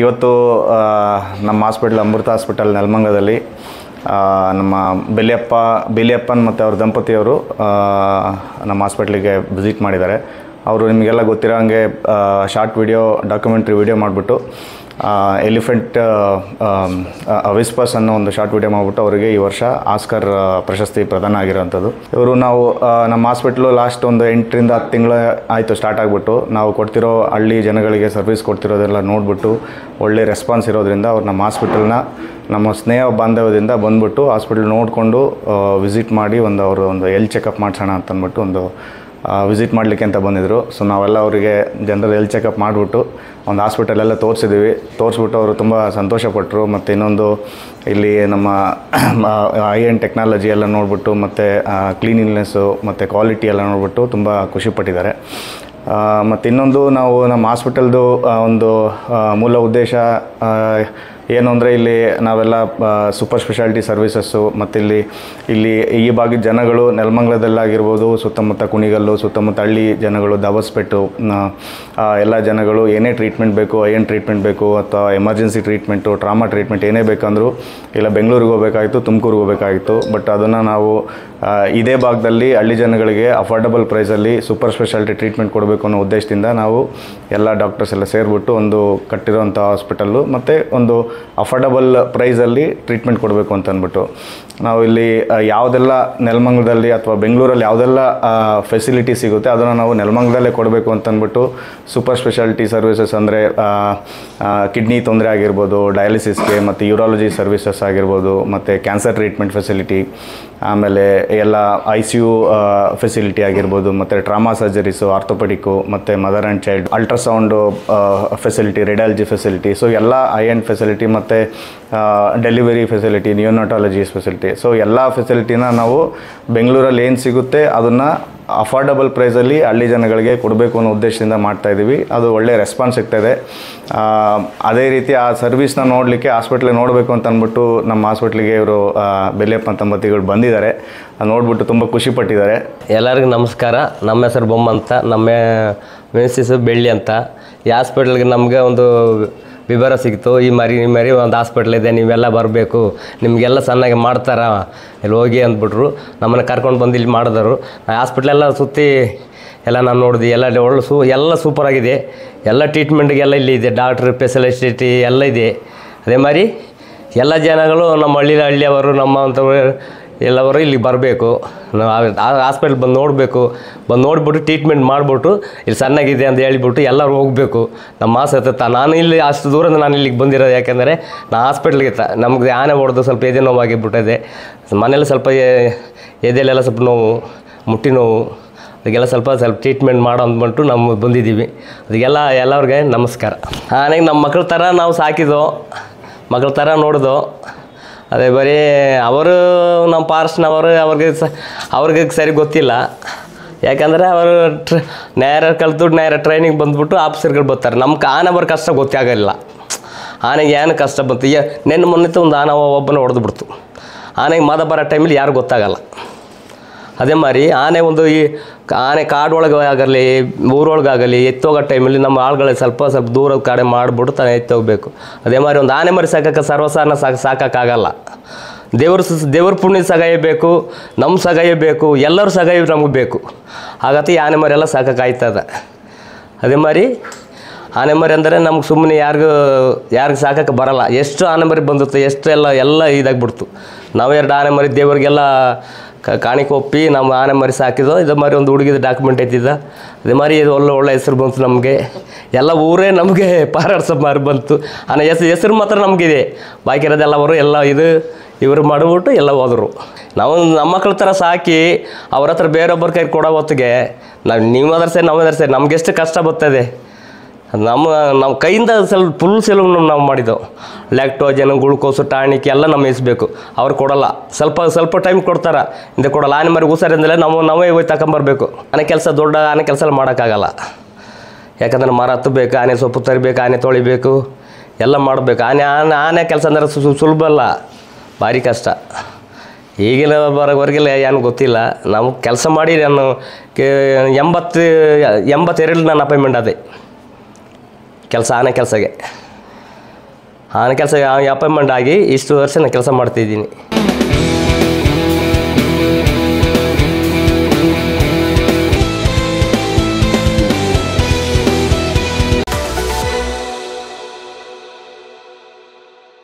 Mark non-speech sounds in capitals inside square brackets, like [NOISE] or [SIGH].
ಇವತ್ತು ನಮ್ಮ ಹಾಸ್ಪಿಟ್ಲ್ ಅಮೃತ ಹಾಸ್ಪಿಟಲ್ ನೆಲಮಂಗದಲ್ಲಿ ನಮ್ಮ ಬೆಲಿಯಪ್ಪ ಬೆಲಿಯಪ್ಪನ್ ಮತ್ತು ಅವ್ರ ದಂಪತಿಯವರು ನಮ್ಮ ಹಾಸ್ಪಿಟ್ಲಿಗೆ ವಿಸಿಟ್ ಮಾಡಿದ್ದಾರೆ. ಅವರು ನಿಮಗೆಲ್ಲ ಗೊತ್ತಿರೋ ಹಂಗೆ ಶಾರ್ಟ್ ವಿಡಿಯೋ, ಡಾಕ್ಯುಮೆಂಟ್ರಿ ವಿಡಿಯೋ ಮಾಡಿಬಿಟ್ಟು ಎಲಿಫೆಂಟ್ ಅವಿಸ್ಪಸ್ ಅನ್ನೋ ಒಂದು ಶಾರ್ಟ್ ವಿಡಿಯೋ ಮಾಡಿಬಿಟ್ಟು ಅವರಿಗೆ ಈ ವರ್ಷ ಆಸ್ಕರ್ ಪ್ರಶಸ್ತಿ ಪ್ರದಾನ ಆಗಿರೋಂಥದ್ದು ಇವರು ನಾವು ನಮ್ಮ ಹಾಸ್ಪಿಟ್ಲು ಲಾಸ್ಟ್ ಒಂದು ಎಂಟರಿಂದ ಹತ್ತು ತಿಂಗಳು ಆಯಿತು ಸ್ಟಾರ್ಟ್ ಆಗಿಬಿಟ್ಟು. ನಾವು ಕೊಡ್ತಿರೋ ಹಳ್ಳಿ ಜನಗಳಿಗೆ ಸರ್ವಿಸ್ ಕೊಡ್ತಿರೋದೆಲ್ಲ ನೋಡಿಬಿಟ್ಟು ಒಳ್ಳೆ ರೆಸ್ಪಾನ್ಸ್ ಇರೋದ್ರಿಂದ ಅವ್ರು ನಮ್ಮ ಹಾಸ್ಪಿಟಲ್ನ ನಮ್ಮ ಸ್ನೇಹ ಬಾಂಧವ್ಯದಿಂದ ಬಂದುಬಿಟ್ಟು ಹಾಸ್ಪಿಟ್ಲ್ ನೋಡಿಕೊಂಡು ವಿಸಿಟ್ ಮಾಡಿ ಒಂದು ಅವರು ಒಂದು ಎಲ್ ಚೆಕಪ್ ಮಾಡಿಸೋಣ ಅಂತಂದ್ಬಿಟ್ಟು ಒಂದು ವಿಸಿಟ್ ಮಾಡಲಿಕ್ಕೆ ಅಂತ ಬಂದಿದ್ದರು ಸೊ ನಾವೆಲ್ಲ ಅವರಿಗೆ ಜನರಲ್ ಹೆಲ್ತ್ ಚೆಕಪ್ ಮಾಡಿಬಿಟ್ಟು ಒಂದು ಹಾಸ್ಪಿಟಲೆಲ್ಲ ತೋರಿಸಿದ್ದೀವಿ ತೋರಿಸ್ಬಿಟ್ಟು ಅವರು ತುಂಬ ಸಂತೋಷಪಟ್ಟರು ಮತ್ತು ಇನ್ನೊಂದು ಇಲ್ಲಿ ನಮ್ಮ ಐ ಎನ್ ಟೆಕ್ನಾಲಜಿ ಎಲ್ಲ ನೋಡಿಬಿಟ್ಟು, ಮತ್ತು ಕ್ಲೀನಿನೆಸ್ಸು ಮತ್ತು ಕ್ವಾಲಿಟಿ ಎಲ್ಲ ನೋಡಿಬಿಟ್ಟು ತುಂಬ ಖುಷಿಪಟ್ಟಿದ್ದಾರೆ ಮತ್ತು ಇನ್ನೊಂದು ನಾವು ನಮ್ಮ ಹಾಸ್ಪಿಟಲ್ದು ಒಂದು ಮೂಲ ಉದ್ದೇಶ ಏನು ಅಂದರೆ ಇಲ್ಲಿ ನಾವೆಲ್ಲ ಸೂಪರ್ ಸ್ಪೆಷಾಲಿಟಿ ಸರ್ವಿಸಸ್ಸು ಮತ್ತು ಇಲ್ಲಿ ಇಲ್ಲಿ ಈ ಭಾಗದ ಜನಗಳು ನೆಲಮಂಗಲದಲ್ಲಾಗಿರ್ಬೋದು, ಸುತ್ತಮುತ್ತ ಕುಣಿಗಲ್ಲು, ಸುತ್ತಮುತ್ತ ಹಳ್ಳಿ ಜನಗಳು ದವಸ್ಪೆಟ್ಟು ಎಲ್ಲ ಜನಗಳು ಏನೇ ಟ್ರೀಟ್ಮೆಂಟ್ ಬೇಕು ಏನು ಟ್ರೀಟ್ಮೆಂಟ್ ಬೇಕು, ಅಥವಾ ಎಮರ್ಜೆನ್ಸಿ ಟ್ರೀಟ್ಮೆಂಟು ಟ್ರಾಮಾ ಟ್ರೀಟ್ಮೆಂಟ್ ಏನೇ ಬೇಕಂದರೂ, ಇಲ್ಲ ಬೆಂಗಳೂರಿಗೆ ಹೋಗಬೇಕಾಗಿತ್ತು, ತುಮಕೂರಿಗೆ ಹೋಗಬೇಕಾಗಿತ್ತು ಬಟ್ ಅದನ್ನು ನಾವು ಇದೇ ಭಾಗದಲ್ಲಿ ಹಳ್ಳಿ ಜನಗಳಿಗೆ ಅಫೋರ್ಡಬಲ್ ಪ್ರೈಸಲ್ಲಿ ಸೂಪರ್ ಸ್ಪೆಷಾಲಿಟಿ ಟ್ರೀಟ್ಮೆಂಟ್ ಕೊಡಬೇಕು ಅನ್ನೋ ಉದ್ದೇಶದಿಂದ ನಾವು ಎಲ್ಲ ಡಾಕ್ಟರ್ಸ್ ಎಲ್ಲ ಸೇರಿಬಿಟ್ಟು ಒಂದು ಕಟ್ಟಿರೋಂಥ ಹಾಸ್ಪಿಟಲ್ಲು ಮತ್ತು ಒಂದು ಅಫೋರ್ಡಬಲ್ ಪ್ರೈಸಲ್ಲಿ ಟ್ರೀಟ್ಮೆಂಟ್ ಕೊಡಬೇಕು ಅಂತ ಅಂದ್ಬಿಟ್ಟು. ನಾವು ಇಲ್ಲಿ ಯಾವುದೆಲ್ಲ ನೆಲಮಂಗಲದಲ್ಲಿ ಅಥವಾ ಬೆಂಗಳೂರಲ್ಲಿ ಯಾವುದೆಲ್ಲ ಫೆಸಿಲಿಟಿ ಸಿಗುತ್ತೆ ಅದನ್ನು ನಾವು ನೆಲಮಂಗಲದಲ್ಲೇ ಕೊಡಬೇಕು ಅಂತ ಅಂದ್ಬಿಟ್ಟು ಸೂಪರ್ ಸ್ಪೆಷಾಲಿಟಿ ಸರ್ವಿಸಸ್ ಅಂದರೆ ಕಿಡ್ನಿ ತೊಂದರೆ ಆಗಿರ್ಬೋದು ಡಯಾಲಿಸಿಸ್ಗೆ ಮತ್ತು ಯೂರಾಲಜಿ ಸರ್ವಿಸಸ್ ಆಗಿರ್ಬೋದು, ಮತ್ತು ಕ್ಯಾನ್ಸರ್ ಟ್ರೀಟ್ಮೆಂಟ್ ಫೆಸಿಲಿಟಿ ಆಮೇಲೆ ಎಲ್ಲ ಐ ಸಿ ಯು ಫೆಸಿಲಿಟಿ ಆಗಿರ್ಬೋದು, ಮತ್ತು ಟ್ರಾಮಾ ಸರ್ಜರೀಸು ಆರ್ಥೋಪೆಡಿಕ್ಕು ಮತ್ತು mother and child ultrasound facility radiology facility so ಎಲ್ಲ ಐ ಆ್ಯಂಡ್ ಫೆಸಿಲಿಟಿ ಮತ್ತು delivery facility neonatology facility so ಎಲ್ಲ ಫೆಸಿಲಿಟಿನ ನಾವು ಬೆಂಗಳೂರಲ್ಲಿ ಏನು ಸಿಗುತ್ತೆ, ಅದನ್ನು ಅಫೋರ್ಡಬಲ್ ಪ್ರೈಸಲ್ಲಿ ಹಳ್ಳಿ ಜನಗಳಿಗೆ ಕೊಡಬೇಕು ಅನ್ನೋ ಉದ್ದೇಶದಿಂದ ಮಾಡ್ತಾ ಇದ್ದೀವಿ ಅದು ಒಳ್ಳೆ ರೆಸ್ಪಾನ್ಸ್ ಸಿಗ್ತಾಯಿದೆ ಅದೇ ರೀತಿ ಆ ಸರ್ವಿಸ್ನ ನೋಡಲಿಕ್ಕೆ ಹಾಸ್ಪಿಟ್ಲಿಗೆ ನೋಡಬೇಕು ಅಂತ ಅಂದ್ಬಿಟ್ಟು ನಮ್ಮ ಹಾಸ್ಪಿಟ್ಲಿಗೆ ಇವರು ಬೆಲೆಯಪ್ಪ ದಂಪತಿಗಳು ಬಂದಿದ್ದಾರೆ. ನೋಡಿಬಿಟ್ಟು ನೋಡ್ಬಿಟ್ಟು ತುಂಬ ಖುಷಿಪಟ್ಟಿದ್ದಾರೆ ಎಲ್ಲರಿಗೂ ನಮಸ್ಕಾರ. ನಮ್ಮ ಹೆಸರು ಬೊಮ್ಮ ಅಂತ, ನಮ್ಮ ಮೆನ್ಸಿಸು ಬೆಳ್ಳಿ ಅಂತ. ಈ ಹಾಸ್ಪಿಟ್ಲಿಗೆ ನಮಗೆ ಒಂದು ವಿವರ ಸಿಕ್ತು ಈ ಮರಿ ಈ ಮರಿ ಒಂದು ಹಾಸ್ಪಿಟ್ಲ್ ಇದೆ, ನೀವೆಲ್ಲ ಬರಬೇಕು. ನಿಮಗೆಲ್ಲ ಸಣ್ಣಗೆ ಮಾಡ್ತಾರ. ಇಲ್ಲಿ ಹೋಗಿ ಅಂದ್ಬಿಟ್ರು. ನಮ್ಮನ್ನು ಕರ್ಕೊಂಡು ಬಂದು ಇಲ್ಲಿ ಮಾಡಿದ್ರು. ಹಾಸ್ಪಿಟ್ಲೆಲ್ಲ ಸುತ್ತಿ ಎಲ್ಲ ನಾನು ನೋಡಿದೆ, ಎಲ್ಲ ಒಳ್ಳೆ ಸೂ, ಎಲ್ಲ ಸೂಪರಾಗಿದೆ ಎಲ್ಲ ಟ್ರೀಟ್ಮೆಂಟ್ಗೆಲ್ಲ ಇಲ್ಲಿ ಇದೆ ಡಾಕ್ಟ್ರು ಫೆಸಿಲಿಟಿ ಎಲ್ಲ ಇದೆ. ಅದೇ ಮಾರಿ ಎಲ್ಲ ಜನಗಳು ನಮ್ಮ ಹಳ್ಳಿ ಹಳ್ಳಿಯವರು, ನಮ್ಮ ಅಂಥವ್ರು ಎಲ್ಲವರು ಇಲ್ಲಿಗೆ ಬರಬೇಕು. ನಾವು ಹಾಸ್ಪಿಟ್ಲ್ ಬಂದು ನೋಡಬೇಕು. ಬಂದು ನೋಡಿಬಿಟ್ಟು ಟ್ರೀಟ್ಮೆಂಟ್ ಮಾಡಿಬಿಟ್ಟು, ಇಲ್ಲಿ ಸಣ್ಣಗಿದೆ ಅಂತ ಹೇಳಿಬಿಟ್ಟು ಎಲ್ಲರೂ ಹೋಗಬೇಕು. ನಮ್ಮ ಆಸೆ ತ, ನಾನು ಇಲ್ಲಿ ಅಷ್ಟು ದೂರದಿಂದ ನಾನು ಇಲ್ಲಿಗೆ ಬಂದಿರೋದು ಯಾಕೆಂದರೆ ನಾನು ಹಾಸ್ಪಿಟ್ಲಿಗೆ ತ, ನಮಗೆ ಆನೆ ಹೊಡೆದು ಸ್ವಲ್ಪ ಎದೆ ನೋವಾಗಿಬಿಟ್ಟಿದೆ ಮನೇಲಿ ಸ್ವಲ್ಪ ಎದೆಲೆಲ್ಲ ಸ್ವಲ್ಪ ನೋವು, ಮುಟ್ಟಿ ನೋವು, ಅದಕ್ಕೆಲ್ಲ ಸ್ವಲ್ಪ ಸ್ವಲ್ಪ ಟ್ರೀಟ್ಮೆಂಟ್ ಮಾಡೋ ಅಂದ್ಬಿಟ್ಟು ನಮ್ಮ ಬಂದಿದ್ದೀವಿ. ಅದಕ್ಕೆಲ್ಲ ಎಲ್ಲರಿಗೆ ನಮಸ್ಕಾರ. ಆನೆಗೆ ನಮ್ಮ ಮಕ್ಳ ಥರ ನಾವು ಸಾಕಿದೋ ಮಕ್ಕಳ ಥರ ನೋಡಿದೋ ಅದೇ ಬರೀ ಅವರು ನಮ್ಮ ಪಾರ್ಸ್ನವರು ಅವ್ರಿಗೆ ಸ, ಅವ್ರಿಗೆ ಸರಿ ಗೊತ್ತಿಲ್ಲ. ಯಾಕಂದರೆ ಅವರು ಟ್ರ ನೇರ ಕಲಿತು ನೇರ ಟ್ರೈನಿಂಗ್ ಬಂದ್ಬಿಟ್ಟು ಆಫೀಸರ್ಗಳು ಬರ್ತಾರೆ. ನಮ್ಗೆ ಆನವರ ಕಷ್ಟ ಗೊತ್ತಾಗಲಿಲ್ಲ ಆನೆಗೆ ಏನು ಕಷ್ಟ ಬಂತು? ನೆನ್ನೆ ಮೊನ್ನೆ ಒಂದು ಆನೆ ಒಬ್ಬನ ಹೊಡೆದು ಬಿಡ್ತು ಆನೆಗೆ ಮದ ಬರೋ ಟೈಮಲ್ಲಿ ಯಾರು ಗೊತ್ತಾಗಲ್ಲ. ಅದೇ ಮಾರಿ ಆನೆ ಒಂದು ಈ ಆನೆ ಕಾಡೊಳಗೆ ಆಗಲಿ ಊರೊಳಗಾಗಲಿ, ಎತ್ತೋಗೋ ಟೈಮಲ್ಲಿ ನಮ್ಮ ಆಳುಗಳಿಗೆ ಸ್ವಲ್ಪ ಸ್ವಲ್ಪ ದೂರದ ಕಡೆ ಮಾಡಿಬಿಟ್ಟು ತಾನೇ ಎತ್ತೋಗ್ಬೇಕು. ಅದೇ ಮಾರಿ ಒಂದು ಆನೆ ಮರಿ ಸಾಕಕ್ಕೆ ಸರ್ವಸಾರನ ಸಾಕು ಸಾಕೋಕ್ಕಾಗಲ್ಲ ದೇವ್ರ ದೇವ್ರ ಪುಣ್ಯ ಸಗಾಯ ಬೇಕು ನಮ್ಮ ಸಗಾಯ ಬೇಕು, ಎಲ್ಲರೂ ಸಗಾಯ ನಮಗೆ ಬೇಕು. ಹಾಗತ್ತೆ ಆನೆ ಮರಿ ಎಲ್ಲ ಸಾಕಾಯ್ತದ ಅದೇ ಮಾರಿ ಆನೆ ಮರಿ ಅಂದರೆ ನಮ್ಗೆ ಸುಮ್ಮನೆ ಯಾರಿಗೂ ಯಾರಿಗೂ ಸಾಕಕ್ಕೆ ಬರಲ್ಲ. ಎಷ್ಟು ಆನೆ ಮರಿ ಬಂದಿತ್ತು ಎಷ್ಟು ಎಲ್ಲ ಎಲ್ಲ ಇದಾಗ್ಬಿಡ್ತು. ನಾವು ಎರಡು ಆನೆ ದೇವರಿಗೆಲ್ಲ ಕಾಣಿಕೆ ಒಪ್ಪಿ ನಮ್ಮ ಆನೆ ಮರಿ ಸಾಕಿದೋ ಇದೇ ಮಾರಿ ಒಂದು ಹುಡುಗಿದ ಡಾಕ್ಯುಮೆಂಟ್ ಐತಿದ್ದ ಅದೇ ಮಾರಿ ಇದು ಒಳ್ಳೆ ಒಳ್ಳೆ ಹೆಸರು ಬಂತು ನಮಗೆ. ಎಲ್ಲ ಊರೇ ನಮಗೆ [LAUGHS] ಪಾರಾಡ್ಸೋ ಮಾರಿ ಬಂತು. ಆನೆ ಹೆಸರು ಹೆಸರು ಮಾತ್ರ ನಮಗಿದೆ. ಬಾಕಿ ಇರೋದೆಲ್ಲ ಅವರು, ಎಲ್ಲ ಇದು, ಇವರು ಮಾಡಿಬಿಟ್ಟು ಎಲ್ಲ ಹೋದರು. ನಾವು ನಮ್ಮ ಮಕ್ಕಳ ಥರ ಸಾಕಿ ಅವ್ರ ಹತ್ರ ಬೇರೊಬ್ಬರ ಕೈ ಕೊಡೋ ಹೊತ್ತಿಗೆ ನಾವು ನೀವು ಅದ್ರ ಸರಿ ನಾವು ಅದರ್ಸೆ ಸರಿ ನಮ್ಗೆ ಎಷ್ಟು ಕಷ್ಟ ಬರ್ತದೆ. ನಮ್ಮ ನಾವು ಕೈಯಿಂದ ಸ್ವಲ್ಪ ಫುಲ್ ಸೆಲವು ನಾವು ಮಾಡಿದ್ದೆವು. ಲ್ಯಾಕ್ಟೋಜನ್ ಗ್ಲುಕೋಸು ಟಾನಿಕ್ ಎಲ್ಲ ನಮ್ಮ ಇಸ್ಬೇಕು ಅವ್ರು ಕೊಡೋಲ್ಲ. ಸ್ವಲ್ಪ ಸ್ವಲ್ಪ ಟೈಮ್ ಕೊಡ್ತಾರೆ. ಹಿಂದೆ ಕೊಡೋಲ್ಲ. ಆನೆ ಮರಿ ಹುಷಾರಿಂದಲೇ ನಾವು, ನಾವೇ ಹೋಗಿ ತಗೊಂಬರ್ಬೇಕು ಆನೆ ಕೆಲಸ ದೊಡ್ಡ, ಆನೆ ಕೆಲಸ ಮಾಡೋಕ್ಕಾಗಲ್ಲ. ಯಾಕಂದ್ರೆ ಮರ ಹತ್ತಬೇಕು, ಆನೆ ಸೊಪ್ಪು ತರಬೇಕು, ಆನೆ ತೊಳಿಬೇಕು, ಎಲ್ಲ ಮಾಡಬೇಕು. ಆನೆ ಆನೆ ಆನೆ ಕೆಲಸ ಅಂದ್ರೆ ಸುಲಭ ಅಲ್ಲ. ಭಾರಿ ಕಷ್ಟ. ಈಗಿನ ಬರೋವರೆಗೆಲ್ಲ ಏನು ಗೊತ್ತಿಲ್ಲ. ನಾವು ಕೆಲಸ ಮಾಡಿ ನಾನು ಎಂಬತ್ತು ಎಂಬತ್ತೆರಡು ನಾನು ಅಪಾಯಿಂಟ್ಮೆಂಟ್ ಅದೇ ಕೆಲಸ ಆನೆ ಕೆಲಸಗೆ. ಆನೆ ಕೆಲಸ ಅಪಾಯಿಂಟ್ಮೆಂಟ್ ಆಗಿ ಇಷ್ಟು ವರ್ಷ ನಾನು ಕೆಲಸ ಮಾಡ್ತಿದ್ದೀನಿ.